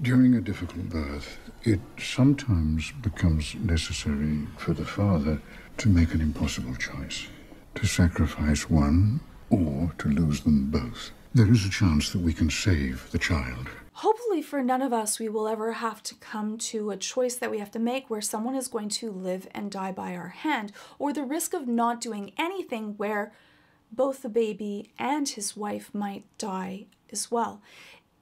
During a difficult birth, it sometimes becomes necessary for the father to make an impossible choice to sacrifice one or to lose them both. There is a chance that we can save the child. Hopefully, for none of us, we will ever have to come to a choice that we have to make where someone is going to live and die by our hand, or the risk of not doing anything where both the baby and his wife might die as well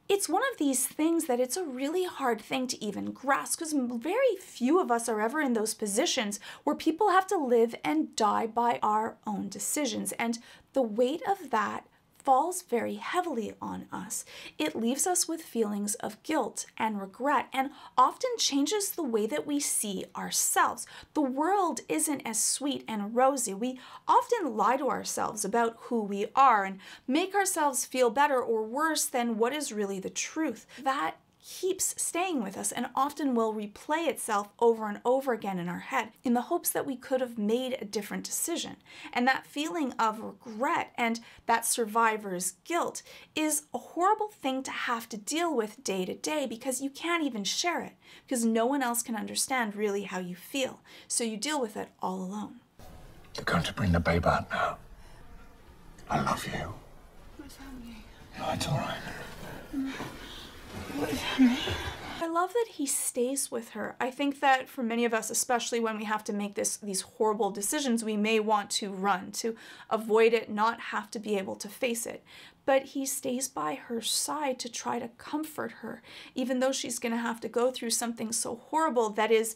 it's one of these things that it's a really hard thing to even grasp because very few of us are ever in those positions where people have to live and die by our own decisions. And the weight of that falls very heavily on us. It leaves us with feelings of guilt and regret and often changes the way that we see ourselves. The world isn't as sweet and rosy. We often lie to ourselves about who we are and make ourselves feel better or worse than what is really the truth. That keeps staying with us and often will replay itself over and over again in our head in the hopes that we could have made a different decision. And that feeling of regret and that survivor's guilt is a horrible thing to have to deal with day to day because you can't even share it because no one else can understand really how you feel. So you deal with it all alone. You're going to bring the babe out now. I love you. My family. No, it's all right. Mm. I love that he stays with her. I think that for many of us, especially when we have to make this these horrible decisions, we may want to run to avoid it, not have to be able to face it. But he stays by her side to try to comfort her, even though she's going to have to go through something so horrible that is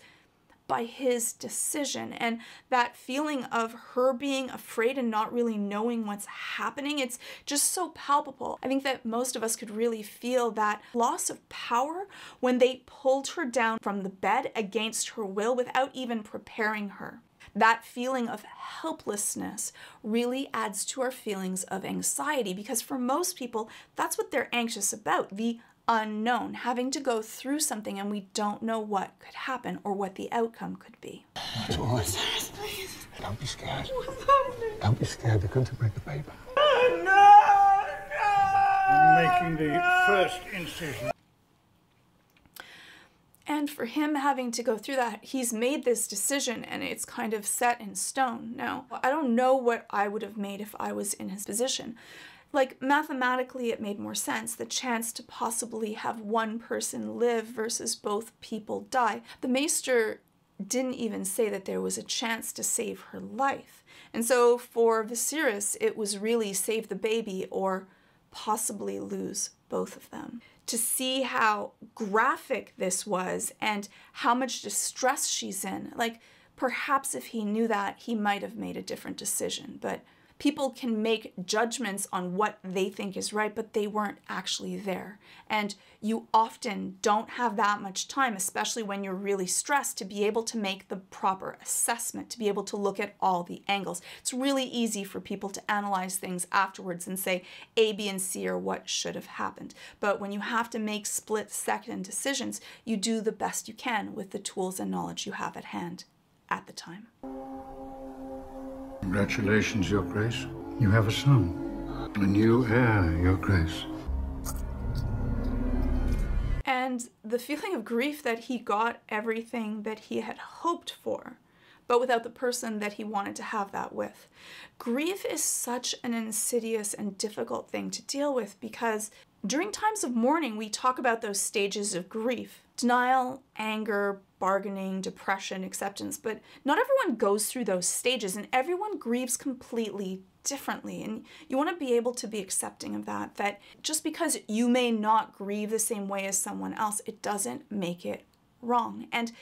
by his decision. And that feeling of her being afraid and not really knowing what's happening, it's just so palpable. I think that most of us could really feel that loss of power when they pulled her down from the bed against her will without even preparing her. That feeling of helplessness really adds to our feelings of anxiety because for most people, that's what they're anxious about the unknown, having to go through something and we don't know what could happen or what the outcome could be. It's all right. Please. Don't be scared. Don't be scared. They're going to break the paper. Oh, no! No! I'm making the first incision. And for him having to go through that, he's made this decision and it's kind of set in stone. Now, I don't know what I would have made if I was in his position. Like mathematically, it made more sense the chance to possibly have one person live versus both people die. The Maester didn't even say that there was a chance to save her life. And so for Viserys, it was really save the baby or possibly lose both of them. To see how graphic this was and how much distress she's in, like perhaps if he knew that, he might have made a different decision. But people can make judgments on what they think is right, but they weren't actually there. And you often don't have that much time, especially when you're really stressed, to be able to make the proper assessment, to be able to look at all the angles. It's really easy for people to analyze things afterwards and say A, B, and C are what should have happened. But when you have to make split second decisions, you do the best you can with the tools and knowledge you have at hand at the time. Congratulations, Your Grace. You have a son. A new heir, Your Grace. And the feeling of grief that he got everything that he had hoped for, but without the person that he wanted to have that with. Grief is such an insidious and difficult thing to deal with because during times of mourning, we talk about those stages of grief denial, anger, bargaining, depression, acceptance, but not everyone goes through those stages and everyone grieves completely differently. And you want to be able to be accepting of that, that just because you may not grieve the same way as someone else, it doesn't make it wrong. And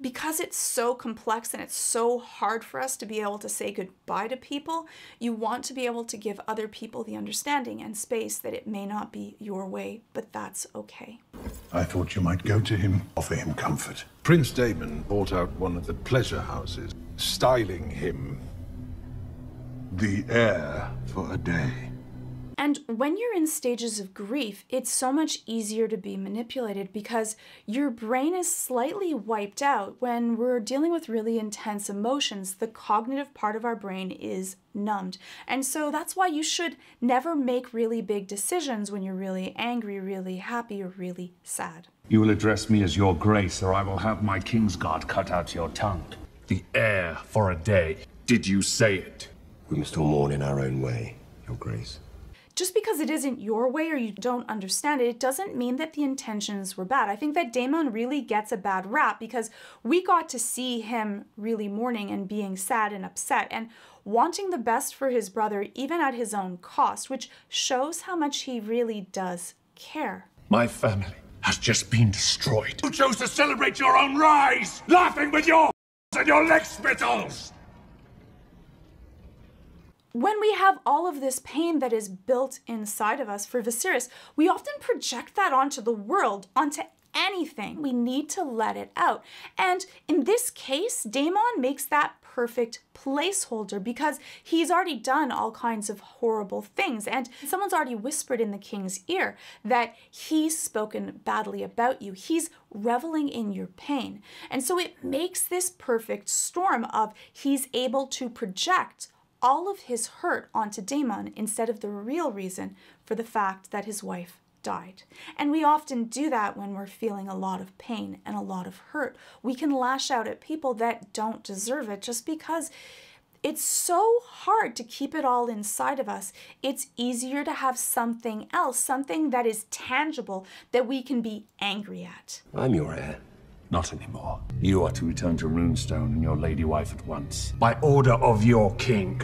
because it's so complex and it's so hard for us to be able to say goodbye to people, you want to be able to give other people the understanding and space that it may not be your way, but that's okay. I thought you might go to him, offer him comfort. Prince Daemon bought out one of the pleasure houses, styling him the heir for a day. And when you're in stages of grief, it's so much easier to be manipulated because your brain is slightly wiped out. When we're dealing with really intense emotions, the cognitive part of our brain is numbed. And so that's why you should never make really big decisions when you're really angry, really happy, or really sad. You will address me as your grace, or I will have my Kingsguard cut out your tongue. The heir for a day. Did you say it? We must all mourn in our own way, Your Grace. Just because it isn't your way or you don't understand it, it doesn't mean that the intentions were bad. I think that Daemon really gets a bad rap because we got to see him really mourning and being sad and upset and wanting the best for his brother, even at his own cost, which shows how much he really does care. My family has just been destroyed. You chose to celebrate your own rise, laughing with your and your leg spittles! When we have all of this pain that is built inside of us for Viserys, we often project that onto the world, onto anything. We need to let it out. And in this case, Daemon makes that perfect placeholder because he's already done all kinds of horrible things. And someone's already whispered in the king's ear that he's spoken badly about you. He's reveling in your pain. And so it makes this perfect storm of he's able to project all of his hurt onto Daemon instead of the real reason for the fact that his wife died. And we often do that when we're feeling a lot of pain and a lot of hurt. We can lash out at people that don't deserve it just because it's so hard to keep it all inside of us. It's easier to have something else, something that is tangible that we can be angry at. I'm your heir. Not anymore. You are to return to Runestone and your lady wife at once. By order of your king.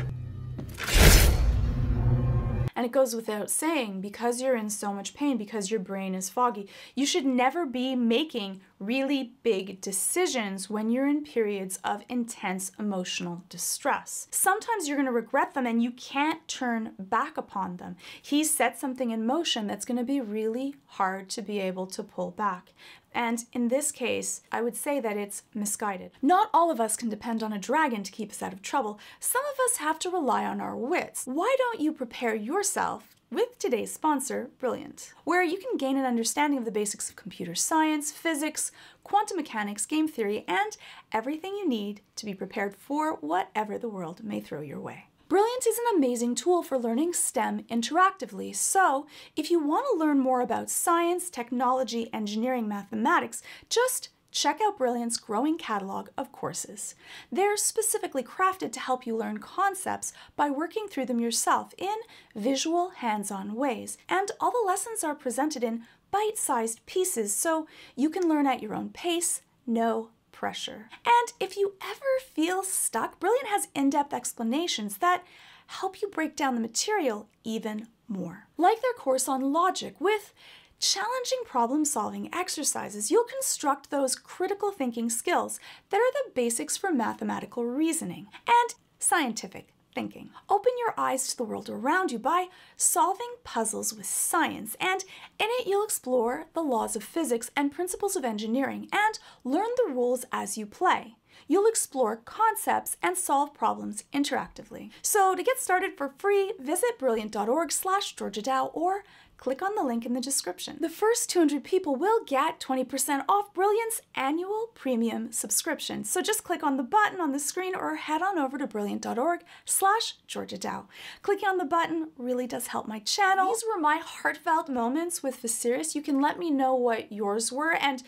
And it goes without saying, because you're in so much pain, because your brain is foggy, you should never be making really big decisions when you're in periods of intense emotional distress. Sometimes you're going to regret them and you can't turn back upon them. He set something in motion that's going to be really hard to be able to pull back. And in this case, I would say that it's misguided. Not all of us can depend on a dragon to keep us out of trouble. Some of us have to rely on our wits. Why don't you prepare yourself with today's sponsor, Brilliant, where you can gain an understanding of the basics of computer science, physics, quantum mechanics, game theory, and everything you need to be prepared for whatever the world may throw your way. Brilliant is an amazing tool for learning STEM interactively, so if you want to learn more about science, technology, engineering, mathematics, just check out Brilliant's growing catalog of courses. They're specifically crafted to help you learn concepts by working through them yourself in visual, hands-on ways, and all the lessons are presented in bite-sized pieces so you can learn at your own pace, no pressure. And if you ever feel stuck, Brilliant has in-depth explanations that help you break down the material even more. Like their course on logic with challenging problem solving exercises, you'll construct those critical thinking skills that are the basics for mathematical reasoning and scientific thinking. Open your eyes to the world around you by solving puzzles with science, and in it you'll explore the laws of physics and principles of engineering and learn the rules as you play. You'll explore concepts and solve problems interactively. So to get started for free, visit brilliant.org slash georgiadow or click on the link in the description. The first 200 people will get 20% off Brilliant's annual premium subscription. So just click on the button on the screen or head on over to brilliant.org slash Georgia Dow. Clicking on the button really does help my channel. These were my heartfelt moments with Viserys. You can let me know what yours were and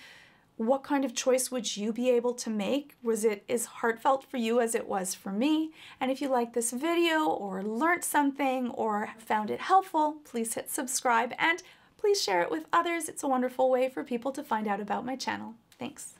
what kind of choice would you be able to make? Was it as heartfelt for you as it was for me? And if you liked this video or learned something or found it helpful, please hit subscribe and please share it with others. It's a wonderful way for people to find out about my channel. Thanks.